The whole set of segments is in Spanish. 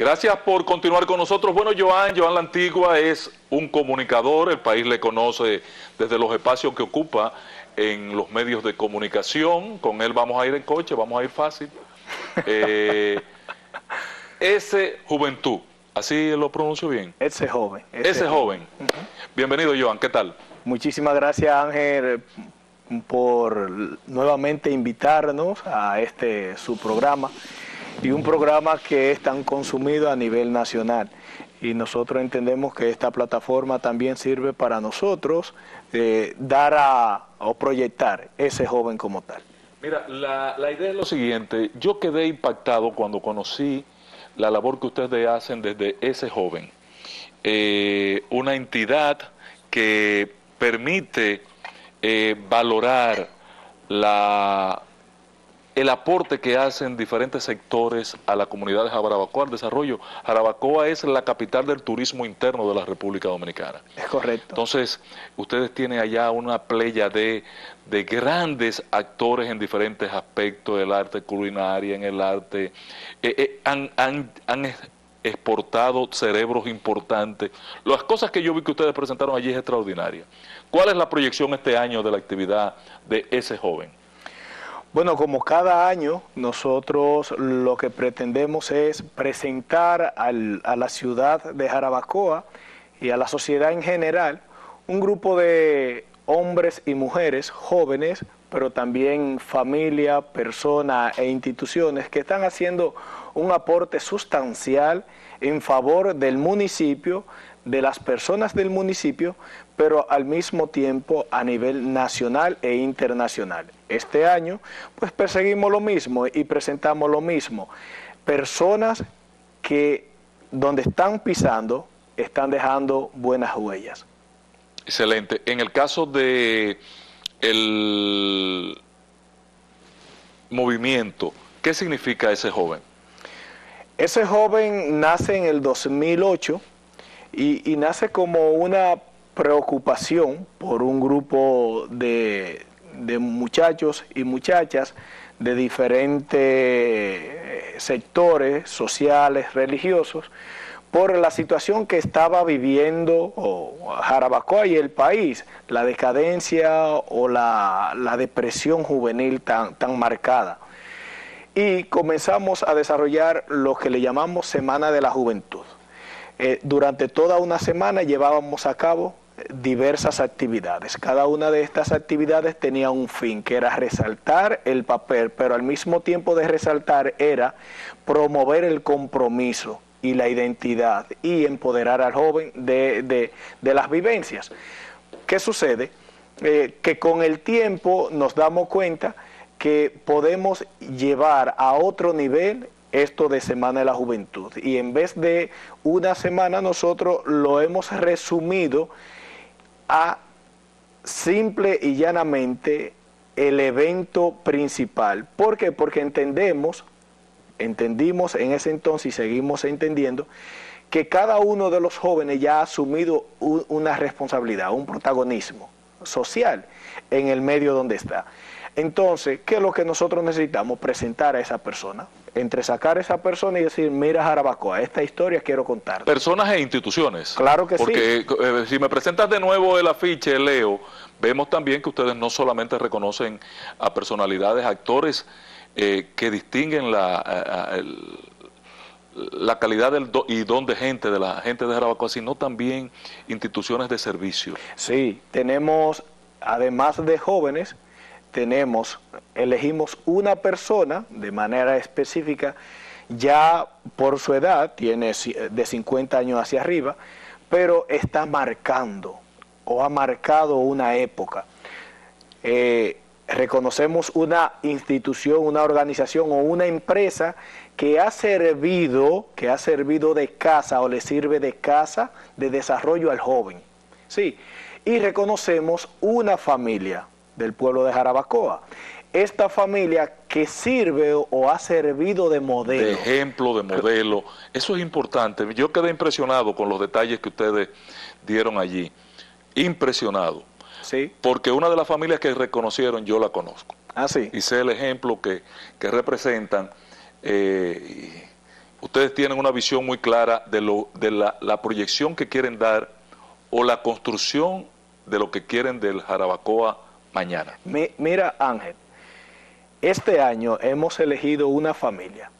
Gracias por continuar con nosotros. Bueno, Joan, Joan La Antigua es un comunicador, el país le conoce desde los espacios que ocupa en los medios de comunicación. Con él vamos a ir en coche, vamos a ir fácil. Eh, ese Juventud, así lo pronuncio bien. Ese joven. Ese, joven. Bienvenido, Joan, ¿qué tal? Muchísimas gracias, Ángel, por nuevamente invitarnos a este su programa y un programa que es tan consumido a nivel nacional. Y nosotros entendemos que esta plataforma también sirve para nosotros eh, dar a, o proyectar ese joven como tal. Mira, la, la idea es lo siguiente, yo quedé impactado cuando conocí la labor que ustedes hacen desde ese joven. Eh, una entidad que permite eh, valorar la el aporte que hacen diferentes sectores a la comunidad de Jarabacoa, al desarrollo. Jarabacoa es la capital del turismo interno de la República Dominicana. Es correcto. Entonces, ustedes tienen allá una playa de, grandes actores en diferentes aspectos del arte culinario, en el arte. Eh, eh, han, han, han exportado cerebros importantes. Las cosas que yo vi que ustedes presentaron allí es extraordinaria. ¿Cuál es la proyección este año de la actividad de ese joven? Bueno, como cada año, nosotros lo que pretendemos es presentar a la ciudad de Jarabacoa y a la sociedad en general un grupo de hombres y mujeres jóvenes, pero también familia, personas e instituciones que están haciendo un aporte sustancial en favor del municipio, de las personas del municipio, pero al mismo tiempo a nivel nacional e internacional. Este año, pues perseguimos lo mismo y presentamos lo mismo. Personas que donde están pisando están dejando buenas huellas. Excelente. En el caso de el movimiento, ¿qué significa ese joven? Ese joven nace en el 2008 y, y nace como una preocupación por un grupo de, muchachos y muchachas de diferentes sectores sociales, religiosos, por la situación que estaba viviendo Jarabacoa y el país, la decadencia o la, depresión juvenil tan, tan marcada. Y comenzamos a desarrollar lo que le llamamos Semana de la Juventud. Eh, durante toda una semana llevábamos a cabo diversas actividades. Cada una de estas actividades tenía un fin, que era resaltar el papel, pero al mismo tiempo de resaltar era promover el compromiso y la identidad y empoderar al joven de, las vivencias. ¿Qué sucede? Eh, que con el tiempo nos damos cuenta que podemos llevar a otro nivel esto de Semana de la Juventud. Y en vez de una semana nosotros lo hemos resumido a simple y llanamente el evento principal. ¿Por qué? Porque entendemos, entendimos en ese entonces y seguimos entendiendo, que cada uno de los jóvenes ya ha asumido una responsabilidad, un protagonismo social en el medio donde está. Entonces, ¿qué es lo que nosotros necesitamos? Presentar a esa persona, entre sacar a esa persona y decir, mira Jarabacoa, esta historia quiero contar. Personas e instituciones. Claro que sí. Porque eh, si me presentas de nuevo el afiche, Leo, vemos también que ustedes no solamente reconocen a personalidades, actores eh, que distinguen la, la calidad del y don de gente, de la gente de Jarabacoa, sino también instituciones de servicio. Sí, tenemos, además de jóvenes, tenemos, elegimos una persona de manera específica, ya por su edad, tiene de 50 años hacia arriba, pero está marcando o ha marcado una época. Eh, reconocemos una institución, una organización o una empresa que ha servido, que ha servido de casa o le sirve de casa de desarrollo al joven. Sí, y reconocemos una familia, del pueblo de Jarabacoa. Esta familia que sirve o ha servido de modelo. De ejemplo, de modelo. Eso es importante. Yo quedé impresionado con los detalles que ustedes dieron allí. Impresionado. Sí. Porque una de las familias que reconocieron yo la conozco. Ah, sí. Y sé el ejemplo que, representan. Eh, ustedes tienen una visión muy clara de, lo, de la, la proyección que quieren dar o la construcción de lo que quieren del Jarabacoa mañana. mira, Ángel, este año hemos elegido una familia.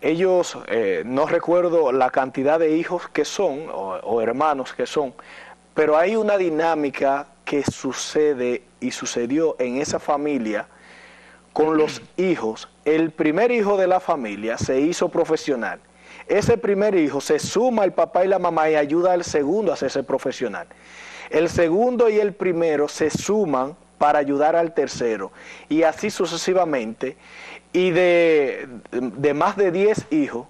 Ellos, eh, no recuerdo la cantidad de hijos que son, o, hermanos que son, pero hay una dinámica que sucede y sucedió en esa familia con los hijos. El primer hijo de la familia se hizo profesional. Ese primer hijo se suma al papá y la mamá y ayuda al segundo a hacerse profesional. El segundo y el primero se suman para ayudar al tercero y así sucesivamente. Y de, de más de 10 hijos,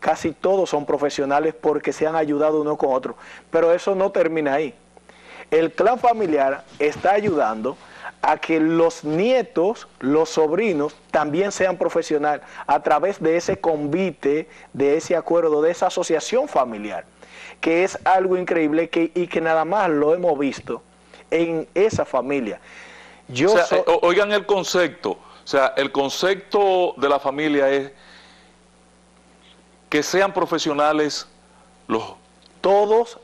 casi todos son profesionales porque se han ayudado uno con otro. Pero eso no termina ahí. El clan familiar está ayudando a que los nietos, los sobrinos, también sean profesionales a través de ese convite, de ese acuerdo, de esa asociación familiar que es algo increíble que, y que nada más lo hemos visto en esa familia. Yo eh, oigan el concepto, o sea, el concepto de la familia es que sean profesionales los todos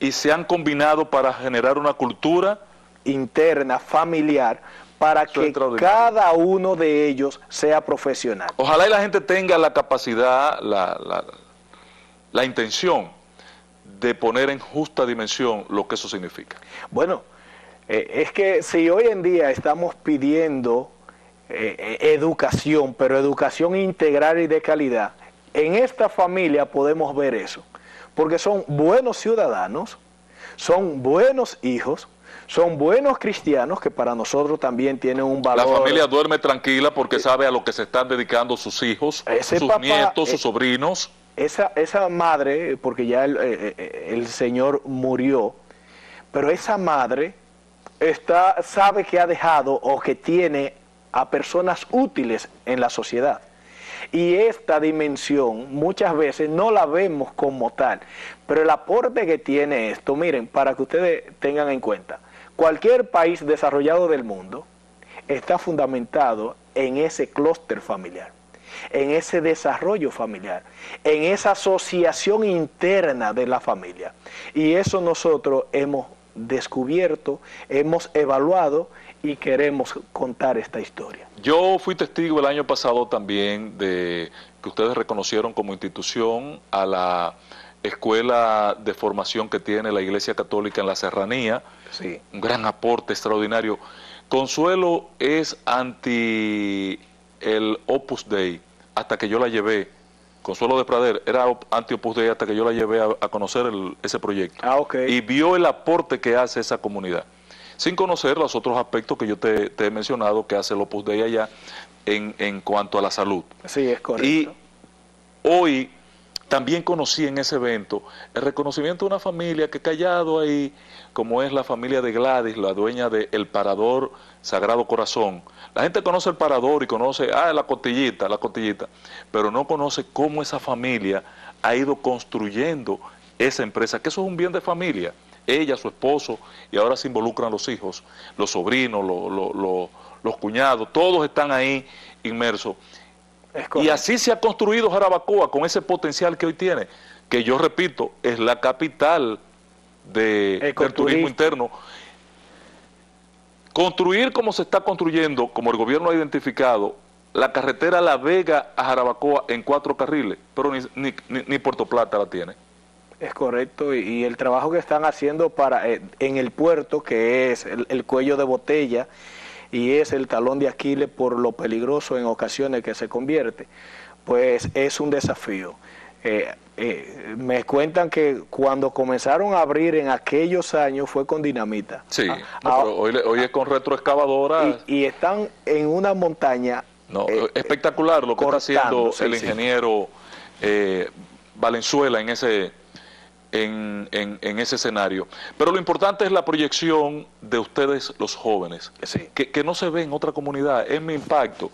y se han combinado para generar una cultura interna, familiar, para que cada uno de ellos sea profesional. Ojalá y la gente tenga la capacidad, la, la, la intención de poner en justa dimensión lo que eso significa. Bueno, eh, es que si hoy en día estamos pidiendo eh, eh, educación, pero educación integral y de calidad, en esta familia podemos ver eso, porque son buenos ciudadanos, son buenos hijos, son buenos cristianos que para nosotros también tienen un valor. La familia duerme tranquila porque sabe a lo que se están dedicando sus hijos, sus nietos, sus sobrinos esa, esa madre, porque ya el, eh, eh, el, Señor murió, pero esa madre está, sabe que ha dejado o que tiene a personas útiles en la sociedad. Y esta dimensión muchas veces no la vemos como tal, pero el aporte que tiene esto, miren, para que ustedes tengan en cuenta, cualquier país desarrollado del mundo está fundamentado en ese clúster familiar en ese desarrollo familiar, en esa asociación interna de la familia. Y eso nosotros hemos descubierto, hemos evaluado y queremos contar esta historia. Yo fui testigo el año pasado también de que ustedes reconocieron como institución a la escuela de formación que tiene la Iglesia Católica en la Serranía, sí. un gran aporte extraordinario. Consuelo es anti el Opus Dei hasta que yo la llevé, Consuelo de Prader, era anti-Opus Dei hasta que yo la llevé a, conocer ese proyecto. Ah, okay. Y vio el aporte que hace esa comunidad, sin conocer los otros aspectos que yo te, he mencionado que hace el Opus Dei allá en, en cuanto a la salud. Sí, es correcto. Y hoy también conocí en ese evento el reconocimiento de una familia que callado ahí, como es la familia de Gladys, la dueña de Parador Sagrado Corazón. La gente conoce el Parador y conoce, ah, la cotillita, la cotillita, pero no conoce cómo esa familia ha ido construyendo esa empresa, que eso es un bien de familia. Ella, su esposo, y ahora se involucran los hijos, los sobrinos, los cuñados, todos están ahí inmersos. Y así se ha construido Jarabacoa con ese potencial que hoy tiene, que yo repito, es la capital de, del turismo interno. Construir como se está construyendo, como el gobierno ha identificado, la carretera La Vega a Jarabacoa en cuatro carriles, pero ni, ni, Puerto Plata la tiene. Es correcto, y, el trabajo que están haciendo para eh, en el puerto, que es el, cuello de botella, y es el talón de Aquiles por lo peligroso en ocasiones que se convierte, pues es un desafío. Eh, eh, me cuentan que cuando comenzaron a abrir en aquellos años fue con dinamita. Sí, ah, pero hoy, es con retroexcavadora. Y, están en una montaña. No, eh, espectacular lo que está haciendo el ingeniero Valenzuela en ese en, en, ese escenario. Pero lo importante es la proyección de ustedes, los jóvenes, que, que, no se ve en otra comunidad, es mi impacto,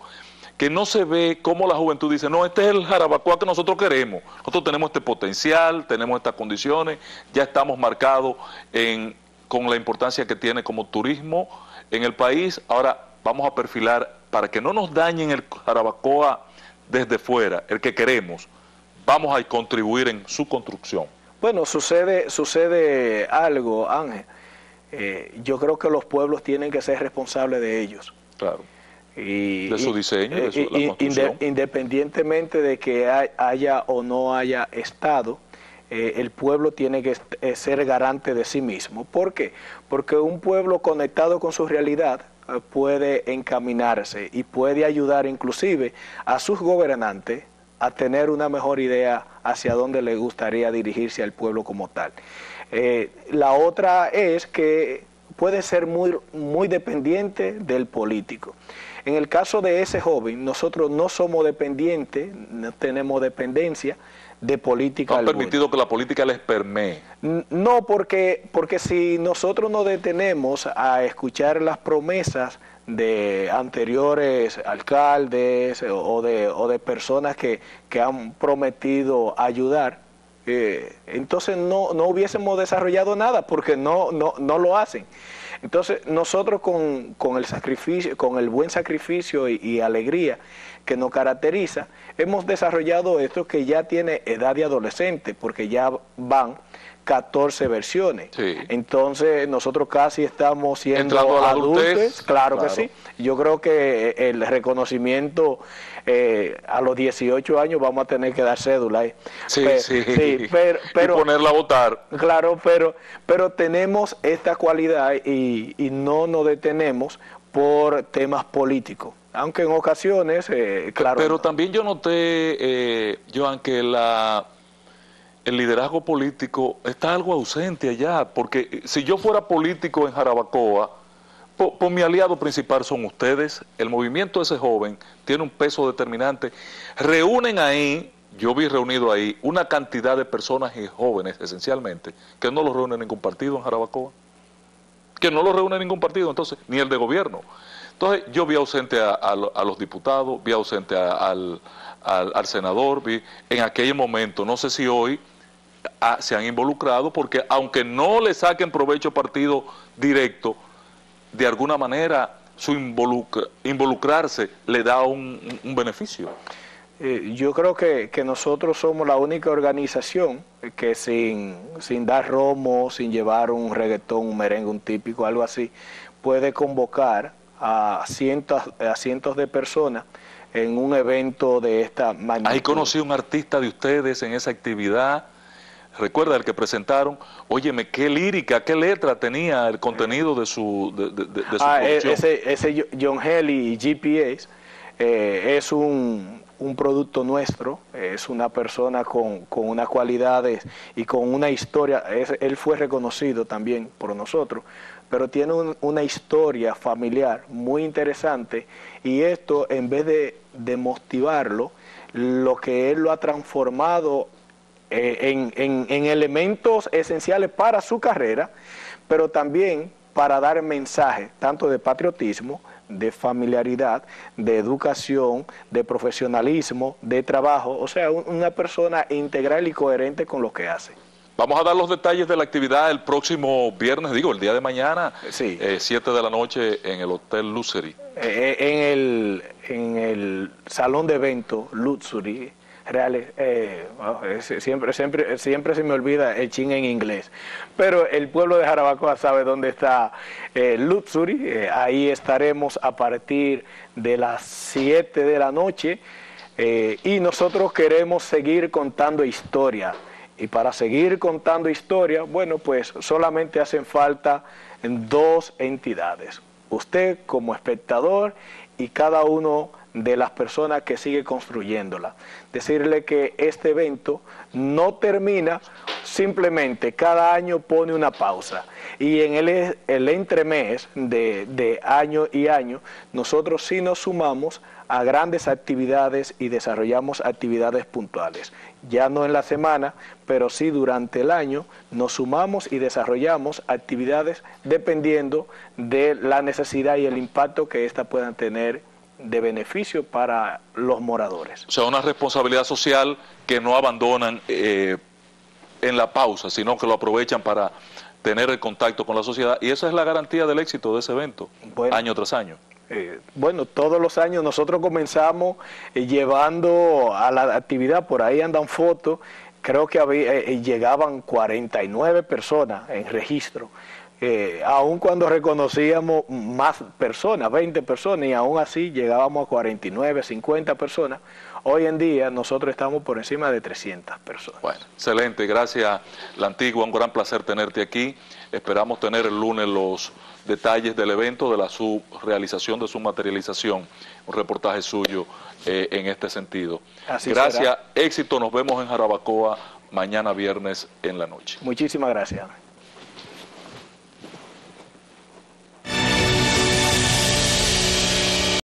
que no se ve como la juventud dice, no, este es el Jarabacoa que nosotros queremos, nosotros tenemos este potencial, tenemos estas condiciones, ya estamos marcados en, con la importancia que tiene como turismo en el país, ahora vamos a perfilar para que no nos dañen el Jarabacoa desde fuera, el que queremos, vamos a contribuir en su construcción? Bueno, sucede, sucede algo, Ángel. Eh, yo creo que los pueblos tienen que ser responsables de ellos. Claro. Y, de su diseño, de su, la independientemente de que haya o no haya Estado, eh, el pueblo tiene que eh, ser garante de sí mismo. ¿Por qué? Porque un pueblo conectado con su realidad puede encaminarse y puede ayudar inclusive a sus gobernantes a tener una mejor idea hacia dónde le gustaría dirigirse al pueblo como tal. Eh, la otra es que puede ser muy, muy dependiente del político. En el caso de ese joven, nosotros no somos dependientes, no tenemos dependencia de política. No han permitido que la política les permee. No, porque, porque si nosotros nos detenemos a escuchar las promesas de anteriores alcaldes o de, o de personas que, que han prometido ayudar, eh, entonces no, no hubiésemos desarrollado nada porque no, no, no lo hacen. Entonces nosotros con, con, el sacrificio, con el buen sacrificio y, alegría que nos caracteriza, hemos desarrollado esto que ya tiene edad de adolescente, porque ya van 14 versiones. Entonces nosotros casi estamos siendo adultos, claro, que sí. Yo creo que el reconocimiento eh, a los 18 años vamos a tener que dar cédula. ¿eh? Sí, sí. pero, pero, y ponerla a votar. Claro, pero, pero tenemos esta cualidad y, no nos detenemos por temas políticos. Aunque en ocasiones, eh, claro. Pero también yo noté, eh, Joan, que la, el liderazgo político está algo ausente allá, porque si yo fuera político en Jarabacoa, por, mi aliado principal son ustedes, el movimiento de ese joven tiene un peso determinante. Reúnen ahí, yo vi reunido ahí, una cantidad de personas y jóvenes esencialmente, que no los reúne ningún partido en Jarabacoa, que no los reúne ningún partido, entonces, ni el de gobierno. Entonces, yo vi ausente a, los diputados, vi ausente al, al, senador, vi en aquel momento, no sé si hoy se han involucrado, porque aunque no le saquen provecho partido directo, de alguna manera su involucrarse le da un, beneficio. Eh, yo creo que, nosotros somos la única organización que sin, sin dar romo, sin llevar un reggaetón, un merengue, un típico, algo así, puede convocar a cientos, a cientos de personas en un evento de esta magnitud. Ahí conocí un artista de ustedes en esa actividad. Recuerda el que presentaron, óyeme, qué lírica, qué letra tenía el contenido de su, de, de, su ah, e, ese, ese John Helly GPS eh, es un, un, producto nuestro, es una persona con, con unas cualidades y con una historia, él fue reconocido también por nosotros, pero tiene una historia familiar muy interesante y esto en vez de, de motivarlo, lo que él lo ha transformado eh, en, elementos esenciales para su carrera, pero también para dar mensajes tanto de patriotismo, de familiaridad, de educación, de profesionalismo, de trabajo, o sea, una persona integral y coherente con lo que hace. Vamos a dar los detalles de la actividad el próximo viernes, digo, el día de mañana, sí. 7 eh, de la noche en el Hotel Luxury. Eh, en, el, en el salón de evento Luxury, reales. Eh, siempre, siempre, siempre se me olvida el ching en inglés. Pero el pueblo de Jarabacoa sabe dónde está eh, Luxury. Eh, ahí estaremos a partir de las 7 de la noche. Eh, y nosotros queremos seguir contando historia. Y para seguir contando historia, bueno, pues solamente hacen falta dos entidades. Usted como espectador y cada uno de las personas que sigue construyéndola. Decirle que este evento no termina, simplemente cada año pone una pausa. Y en el, el entremés de, de año y año, nosotros sí nos sumamos a grandes actividades y desarrollamos actividades puntuales. Ya no en la semana, pero sí durante el año nos sumamos y desarrollamos actividades dependiendo de la necesidad y el impacto que ésta puedan tener de beneficio para los moradores. O sea, una responsabilidad social que no abandonan eh, en la pausa, sino que lo aprovechan para tener el contacto con la sociedad. Y esa es la garantía del éxito de ese evento, año tras año. Eh, bueno, todos los años nosotros comenzamos eh, llevando a la actividad, por ahí andan fotos, creo que había, llegaban 49 personas en registro. Aun cuando reconocíamos más personas, 20 personas, y aún así llegábamos a 49, 50 personas, hoy en día nosotros estamos por encima de 300 personas. Bueno, excelente, gracias La Antigua, un gran placer tenerte aquí. Esperamos tener el lunes los detalles del evento, de la su realización, de su materialización, un reportaje suyo eh, en este sentido. gracias, éxito, nos vemos en Jarabacoa mañana viernes en la noche. Muchísimas gracias.